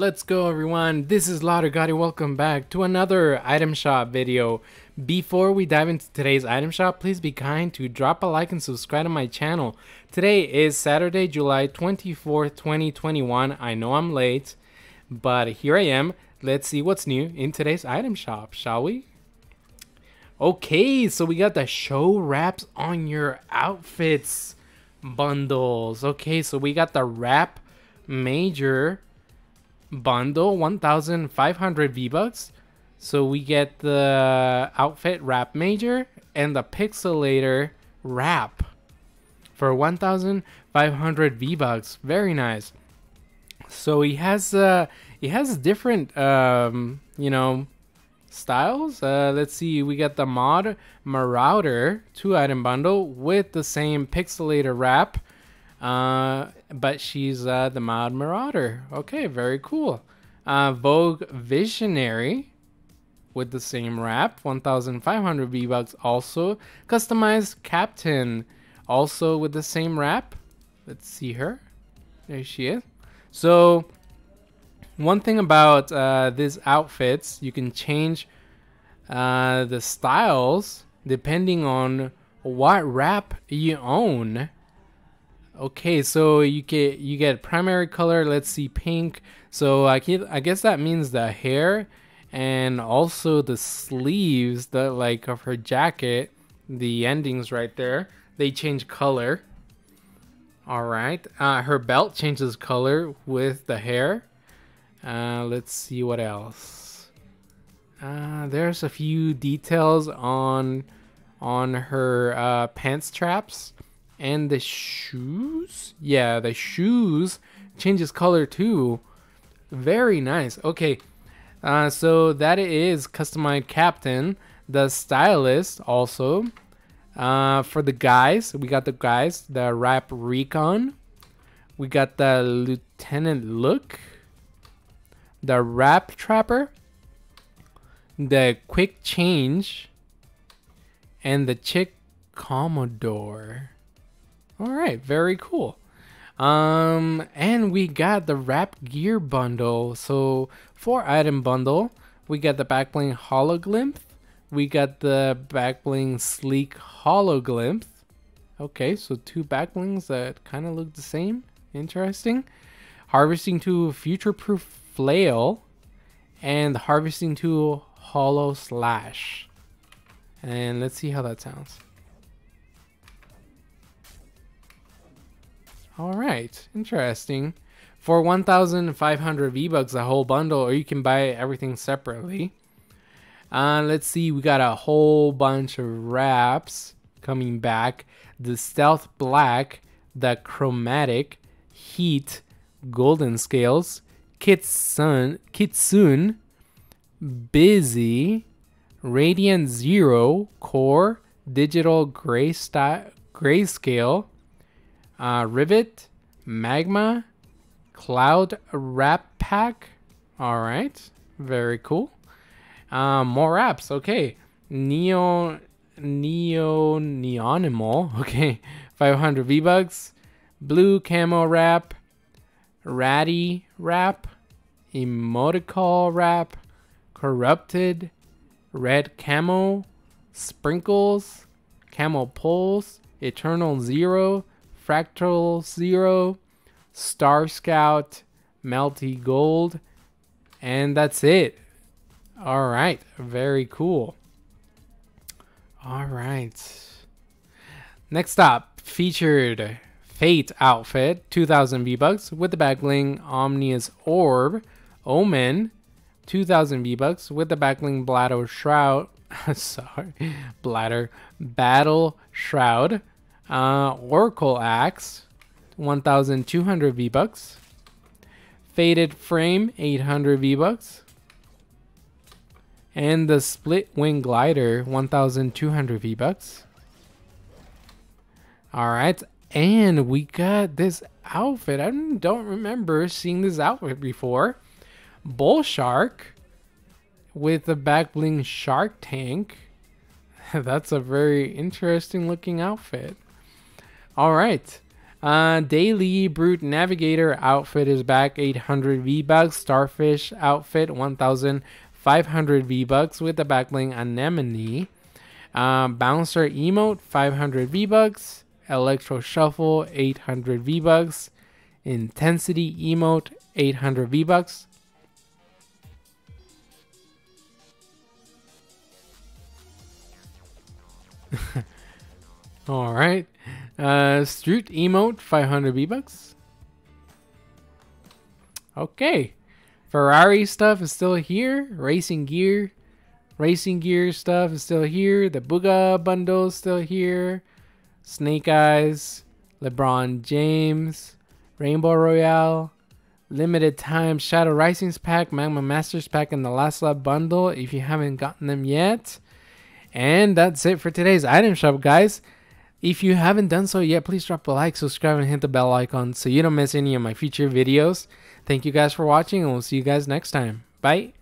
Let's go everyone, this is Lotergotty, welcome back to another item shop video. Before we dive into today's item shop, please be kind to drop a like and subscribe to my channel. Today is Saturday, July 24th, 2021. I know I'm late, but here I am. Let's see what's new in today's item shop, shall we? Okay, so we got the show wraps on your outfits bundles. Okay, so we got the wrap major bundle 1500 V-Bucks. So we get the outfit wrap major and the pixelator wrap for 1500 V-Bucks. Very nice. So he has uh he has different um you know styles. Uh let's see, we got the mod Marauder two item bundle with the same pixelator wrap uh, but she's uh, the Mild Marauder. Okay, very cool. Uh, Vogue Visionary with the same wrap, 1,500 V-Bucks also. Customized Captain also with the same wrap. Let's see her. There she is. So, one thing about uh, these outfits, you can change uh, the styles depending on what wrap you own. Okay, so you get you get primary color. Let's see, pink. So I can, I guess that means the hair and also the sleeves, the like of her jacket, the endings right there. They change color. All right. Uh, her belt changes color with the hair. Uh, let's see what else. Uh, there's a few details on on her uh, pants straps and the shoes? Yeah the shoes changes color too. Very nice. Okay uh, so that is customized captain the stylist also. Uh, for the guys we got the guys the wrap recon. We got the lieutenant look the wrap trapper the quick change and the chick commodore all right, very cool. Um, and we got the wrap gear bundle. So four item bundle, we got the backbling hologlymph. We got the backbling sleek hologlymph. Okay, so two backblings that kind of look the same. Interesting. Harvesting tool future proof flail and harvesting tool hollow slash. And let's see how that sounds. All right, interesting. For 1,500 V-Bucks, a whole bundle, or you can buy everything separately. Uh, let's see, we got a whole bunch of wraps coming back. The Stealth Black, the Chromatic, Heat, Golden Scales, Kitsun, Kitsune, Busy, Radiant Zero, Core, Digital Gray Style, Grayscale, uh, Rivet, Magma, Cloud Wrap Pack. All right, very cool. Um, more apps. Okay, Neo Neo Neonimal. Okay, 500 V Bucks. Blue Camo Wrap, Ratty Wrap, Emoticol Wrap, Corrupted, Red Camo, Sprinkles, Camo Pulse, Eternal Zero, Fractal Zero, Star Scout, Melty Gold, and that's it. All right, very cool. All right. Next up, featured Fate outfit, 2000 V-Bucks with the backbling Omnius Orb, Omen, 2000 V-Bucks with the backbling Bladder Shroud, sorry, Bladder Battle Shroud, uh, Oracle Axe, 1,200 V-Bucks. Faded Frame, 800 V-Bucks. And the Split Wing Glider, 1,200 V-Bucks. Alright, and we got this outfit. I don't remember seeing this outfit before. Bull Shark with the back bling shark tank. That's a very interesting looking outfit. All right. Uh, Daily Brute Navigator outfit is back 800 V Bucks. Starfish outfit 1500 V Bucks with the backbling Anemone. Uh, Bouncer emote 500 V Bucks. Electro Shuffle 800 V Bucks. Intensity emote 800 V Bucks. All right. Uh, Street emote, 500 V-Bucks. Okay. Ferrari stuff is still here. Racing gear. Racing gear stuff is still here. The Booga bundle is still here. Snake Eyes. LeBron James. Rainbow Royale. Limited time Shadow Risings pack. Magma Masters pack and the Last Laugh bundle if you haven't gotten them yet. And that's it for today's item shop, guys. If you haven't done so yet, please drop a like, subscribe, and hit the bell icon so you don't miss any of my future videos. Thank you guys for watching, and we'll see you guys next time. Bye.